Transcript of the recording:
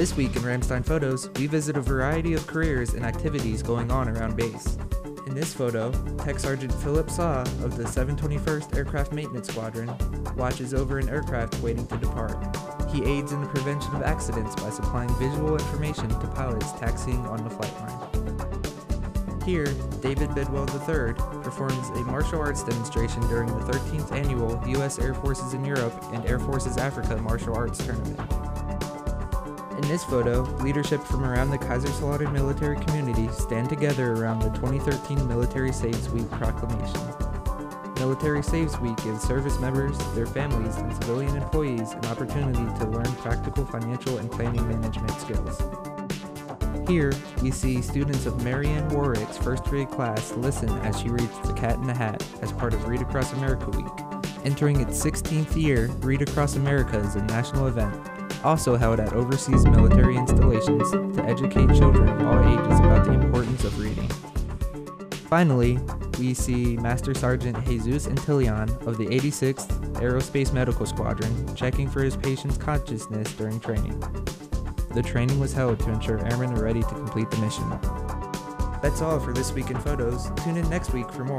This week in Ramstein Photos, we visit a variety of careers and activities going on around base. In this photo, Tech Sergeant Philip Saw of the 721st Aircraft Maintenance Squadron watches over an aircraft waiting to depart. He aids in the prevention of accidents by supplying visual information to pilots taxiing on the flight line. Here, David Bidwell III performs a martial arts demonstration during the 13th annual U.S. Air Forces in Europe and Air Forces Africa Martial Arts Tournament. In this photo, leadership from around the Kaiserslautern military community stand together around the 2013 Military Saves Week proclamation. Military Saves Week gives service members, their families, and civilian employees an opportunity to learn practical financial and planning management skills. Here, we see students of Marianne Warwick's first grade class listen as she reads The Cat in the Hat as part of Read Across America Week. Entering its 16th year, Read Across America is a national event, also held at overseas military installations to educate children of all ages about the importance of reading. Finally, we see Master Sergeant Jesus Antillion of the 86th Aerospace Medical Squadron checking for his patient's consciousness during training. The training was held to ensure airmen are ready to complete the mission. That's all for this week in photos. Tune in next week for more.